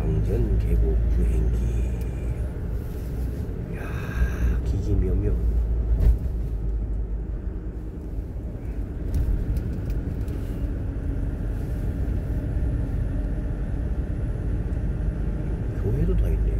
장전 계곡 주행기. 야 기기 묘묘. 교회도 다 있네. 여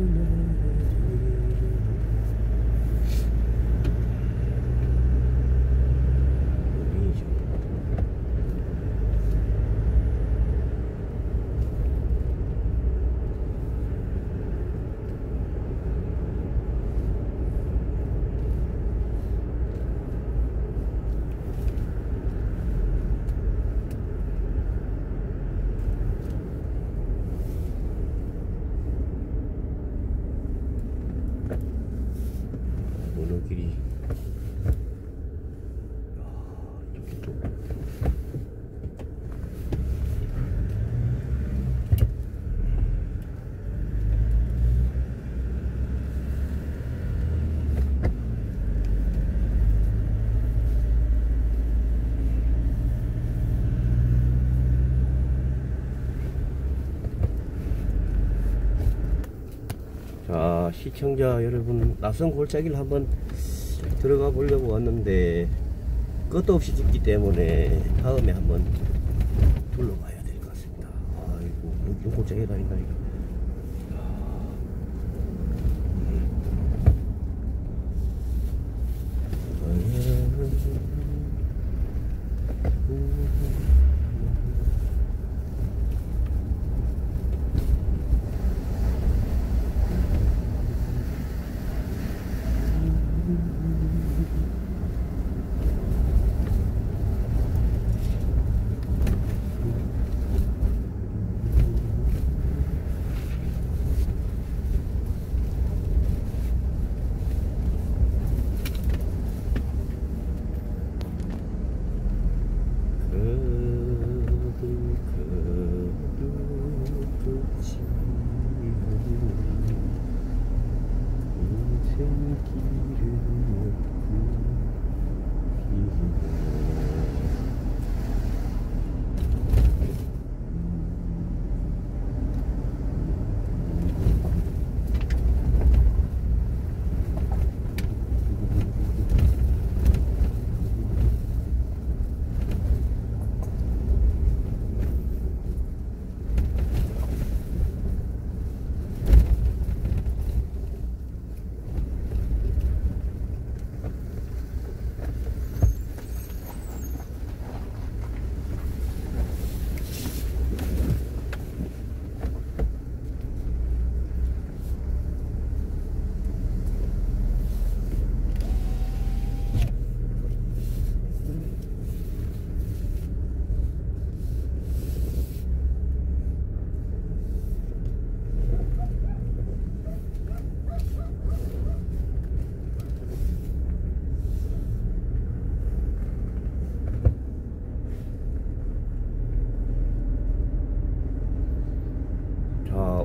문어길이 야, 저기 또 자 시청자 여러분 낯선 골짜기를 한번 들어가 보려고 왔는데 끝도 없이 찍기 때문에 다음에 한번 둘러봐야 될 것 같습니다. 아이고 뭐 이런 골짜기 다닌다니까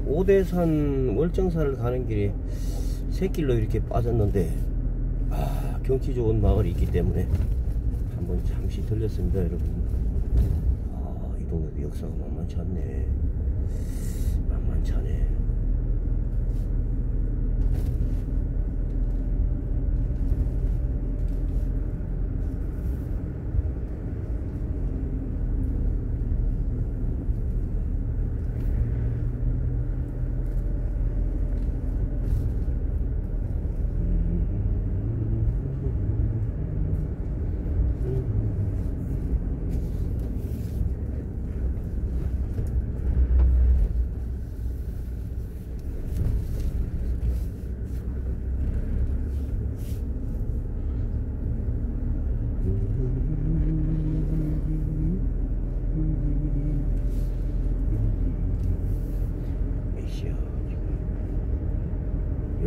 오대산 월정사를 가는 길에 새길로 이렇게 빠졌는데 아 경치 좋은 마을이 있기 때문에 한번 잠시 들렸습니다 여러분. 아 이 동네도 역사가 만만치 않네. 만만치 않네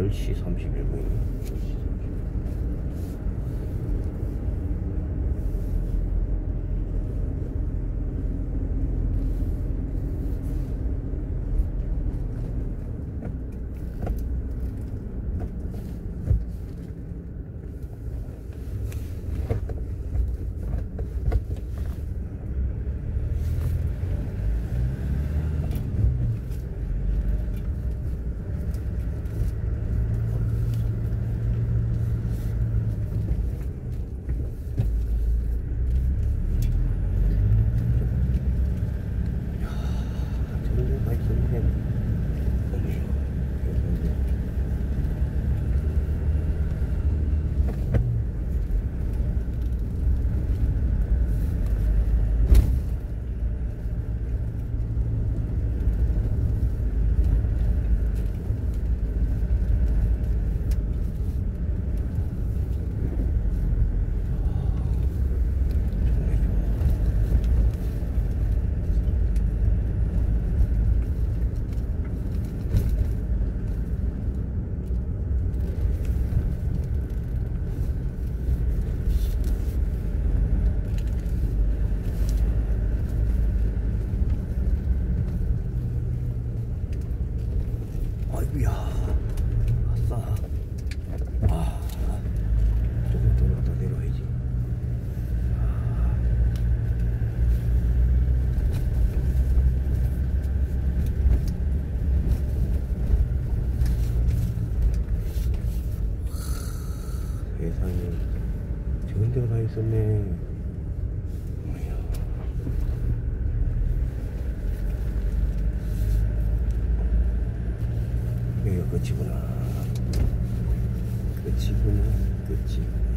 10시 31분. 데가 있었네 여기가 끝이구나 끝이구나 끝이구나.